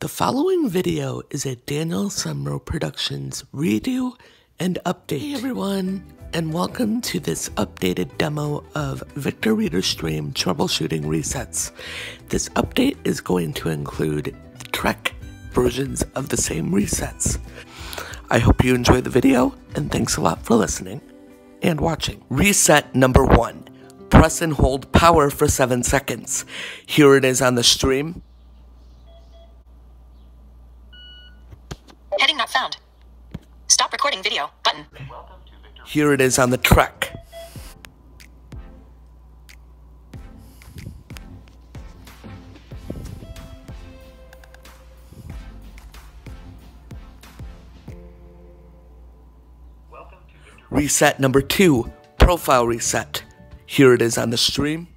The following video is a Daniel Semro Productions redo and update. Hey everyone, and welcome to this updated demo of Victor Reader Stream Troubleshooting Resets. This update is going to include Trek versions of the same resets. I hope you enjoy the video, and thanks a lot for listening and watching. Reset number one. Press and hold power for 7 seconds. Here it is on the stream. Recording video button. Here it is on the Trek. Reset number two, profile reset. Here it is on the stream.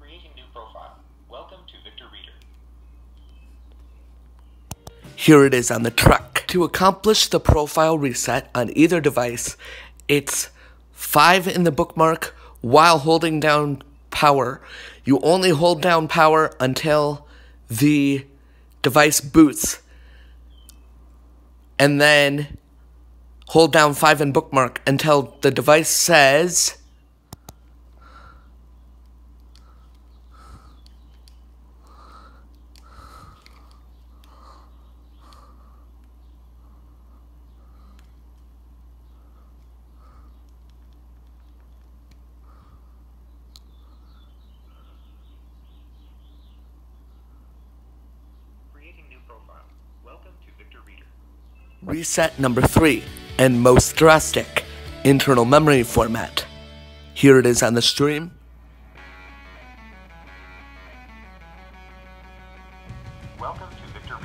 Creating new profile. Welcome to Victor Reader. Here it is on the Trek. To accomplish the profile reset on either device, it's 5 in the bookmark while holding down power. You only hold down power until the device boots. And then hold down 5 in bookmark until the device says Creating new profile. Welcome to Victor Reader. Reset number three, and most drastic, internal memory format. Here it is on the stream. Welcome to Victor.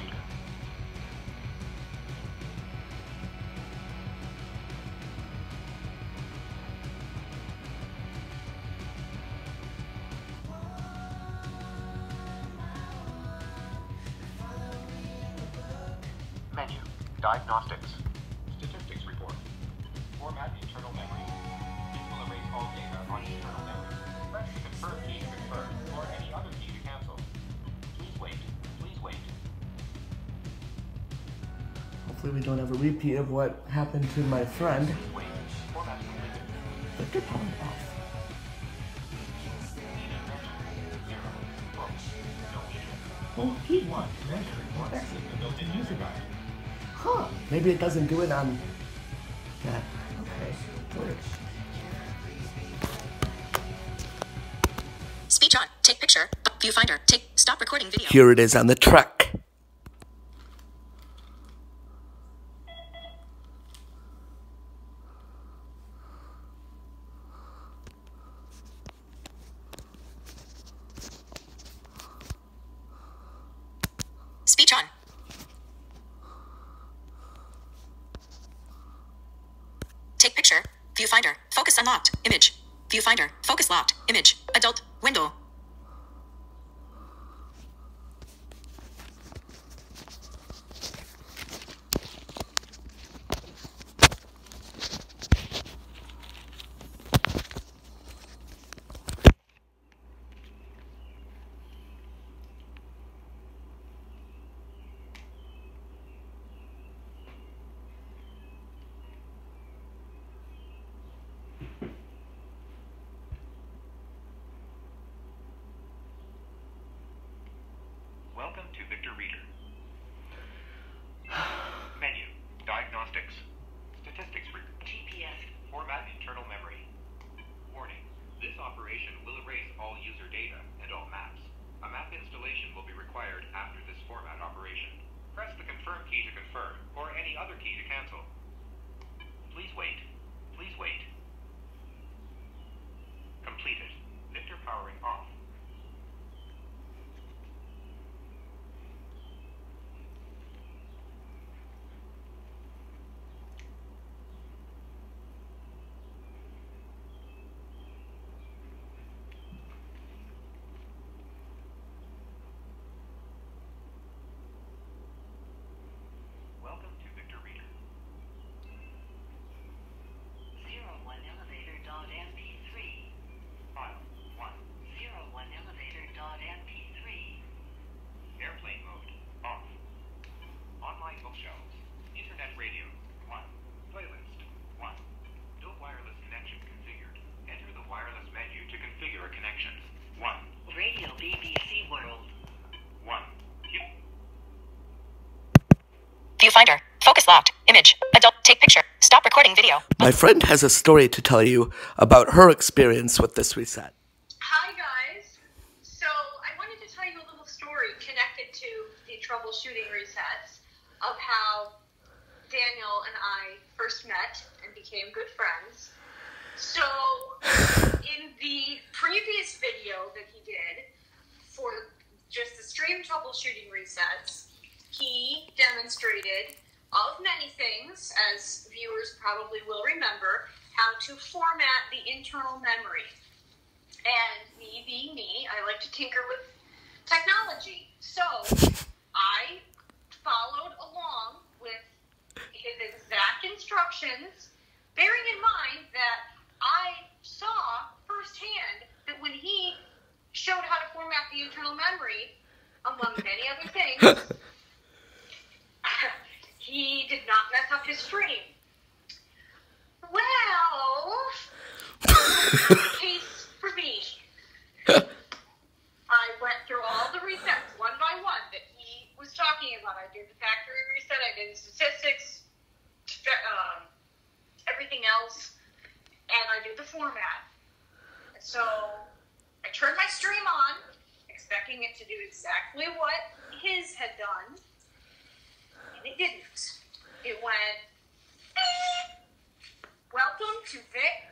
Menu. Diagnostics. Statistics report. Format internal memory. This will erase all data on internal memory. Press the confirm key to confirm, or any other key to cancel. Please wait. Please wait. Hopefully, we don't have a repeat of what happened to my friend. Wait. Format completed. Victor powered off. Well, he won. Huh. Maybe it doesn't do it on that. Okay. Weird. Speech on. Take picture. Viewfinder. Take. Stop recording video. Here it is on the Trek. Focus unlocked. Image. Viewfinder. Focus locked. Image. Adult. Window. Image. Adult. Take picture. Stop recording video. My friend has a story to tell you about her experience with this reset. Hi guys. So I wanted to tell you a little story connected to the troubleshooting resets of how Daniel and I first met and became good friends. So in the previous video that he did for just the stream troubleshooting resets, he demonstrated of many things, as viewers probably will remember, how to format the internal memory. And me being me, I like to tinker with technology. So I followed along with his exact instructions, bearing in mind that I saw firsthand that when he showed how to format the internal memory, among many other things, he did not mess up his stream. Well, case for me. I went through all the resets one by one that he was talking about. I did the factory reset, I did the statistics, um, everything else, and I did the format. And so I turned my stream on, expecting it to do exactly what his had done, and it didn't. It went, "Beep. welcome to Vic,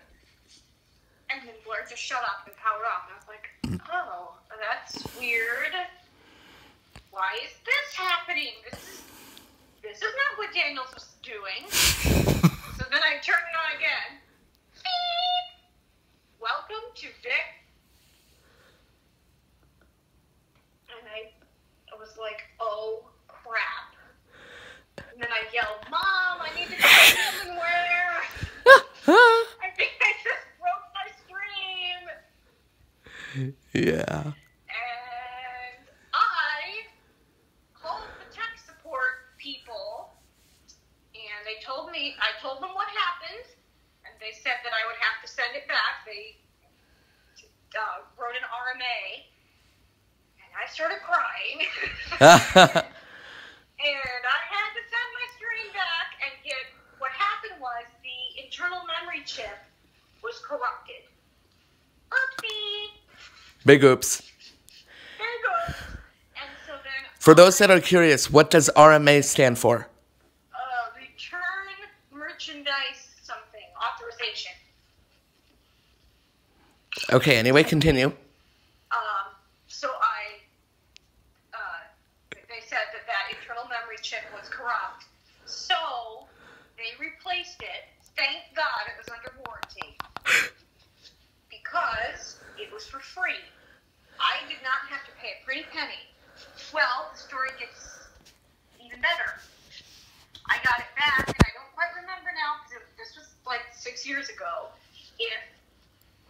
and then Blur just shut up and powered off. And I was like, oh, that's weird. Why is this happening? This is, this is not what Daniels was doing. so then I turned it on again. Beep. Welcome to Vic. And I, I was like, oh crap. And then I yelled, Mom, I need to go somewhere. I think I just broke my stream. Yeah. And I called the tech support people, and they told me, I told them what happened, and they said that I would have to send it back. They uh, wrote an RMA, and I started crying. And I had to send my stream back and get what happened was the internal memory chip was corrupted. Oopsie! Big oops. Go. And so then For those that are curious, what does RMA stand for? uh, return merchandise something authorization. Okay, anyway, continue. Um, so I, uh, they said that that chip was corrupt. So they replaced it. Thank God it was under warranty because it was for free. I did not have to pay a pretty penny. Well, the story gets even better. I got it back, and I don't quite remember now because this was like six years ago. If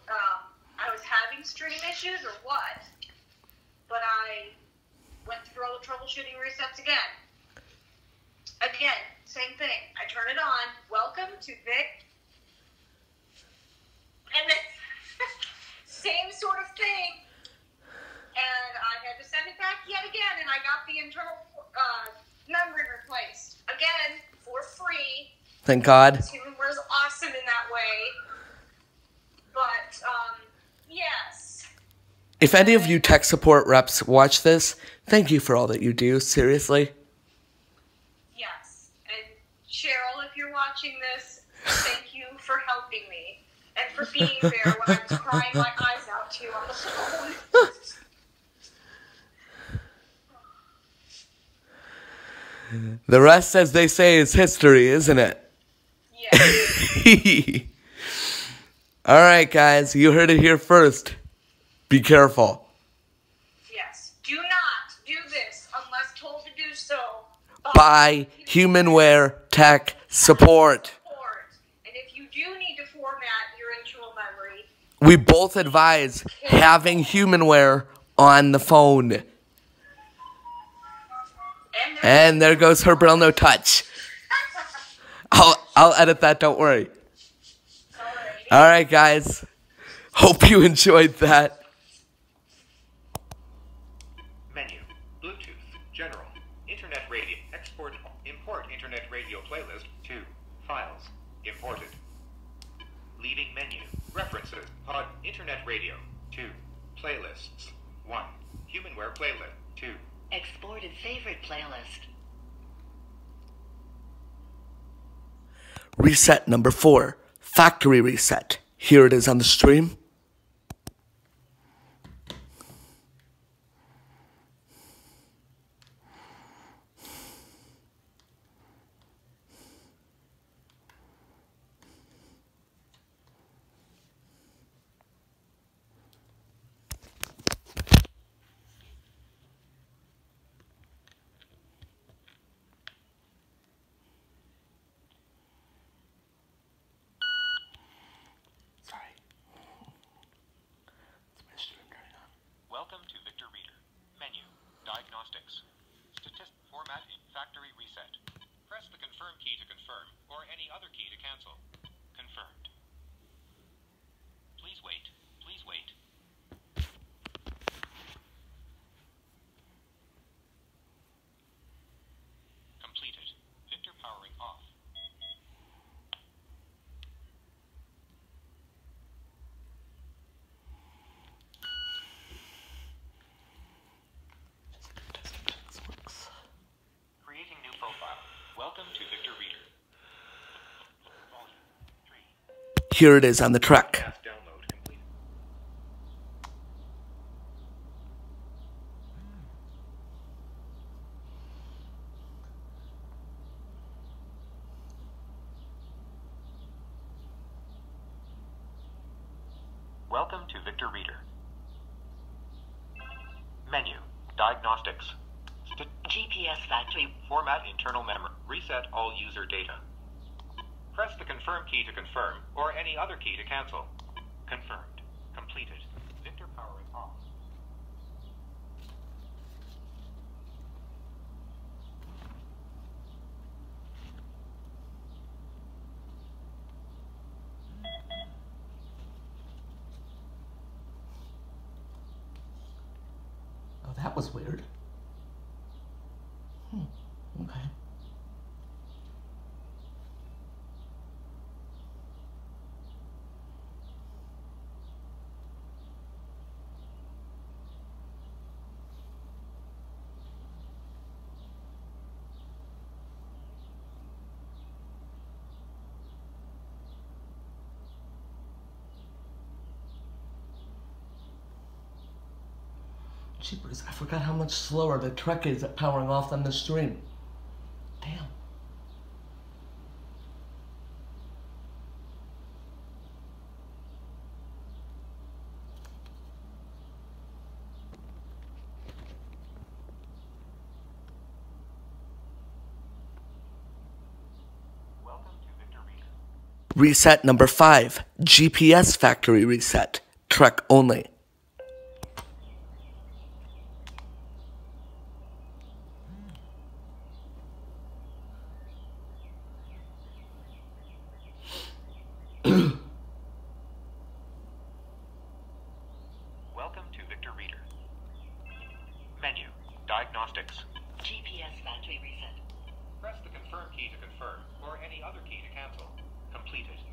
um, I was having stream issues or what, but I went through all the troubleshooting resets again. Again, same thing. I turn it on. Welcome to Vic. And then, same sort of thing. And I had to send it back yet again, and I got the internal uh, memory replaced. Again, for free. Thank God. Humanware is awesome in that way. But, um, yes. If any of you tech support reps watch this, thank you for all that you do. Seriously. Yes. And Cheryl, if you're watching this, thank you for helping me and for being there when I was crying my eyes out to you on the phone. The rest, as they say, is history, isn't it? Yeah. all right, guys, you heard it here first. Be careful. Yes. Do not do this unless told to do so. By Humanware Tech Support. Support. And if you do need to format your internal memory, We both advise having Humanware on the phone. and And there goes her BrailleNote Touch. I'll, I'll edit that, don't worry. All right, guys. Hope you enjoyed that. Internet radio. 2. Playlists. 1. Humanware playlist. 2. Exported favorite playlist. Reset number four, factory reset. Here it is on the stream. Sorry. It's my stream turning on. Welcome to Victor Reader. Menu. Diagnostics. Statist format factory reset. Press the confirm key to confirm or any other key to cancel. Confirmed. Please wait. Please wait. Completed. Victor powering off. Creating new profile. Welcome to Victor Reader. Volume 3. Here it is on the Trek. Cast download complete. Welcome to Victor Reader. Menu. Diagnostics. St- GPS factory. Format internal memory. Reset all user data. Confirm key to confirm, or any other key to cancel. Confirmed. Completed. Victor powering off. Oh, that was weird. Hmm. Okay. Jeepers, I forgot how much slower the Trek is at powering off than the stream. Damn. Reset number five, GPS factory reset. Trek only. Welcome to Victor Reader. Menu. Diagnostics. GPS factory reset. Press the confirm key to confirm, or any other key to cancel. Completed.